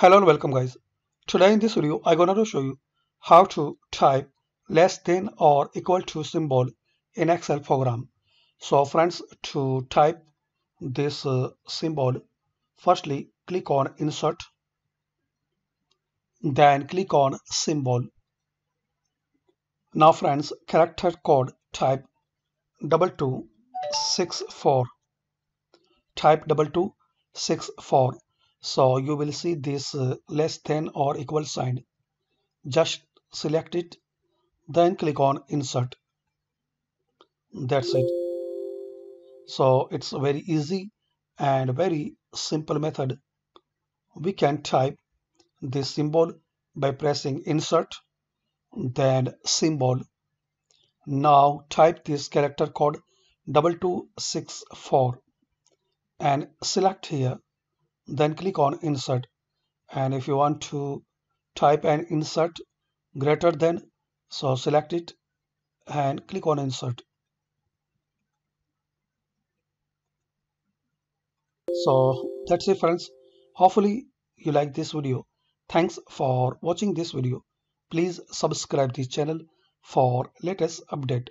Hello and welcome guys. Today in this video I'm gonna show you how to type less than or equal to symbol in Excel program. So friends to type this uh, symbol firstly click on insert then click on symbol. Now friends character code type double two six four type double two six four so you will see this uh, less than or equal sign. Just select it then click on insert. That's it. So it's very easy and very simple method. We can type this symbol by pressing insert then symbol. Now type this character code 2264 and select here then click on insert. And if you want to type an insert greater than so select it and click on insert. So that's it friends. Hopefully you like this video. Thanks for watching this video. Please subscribe this channel for latest update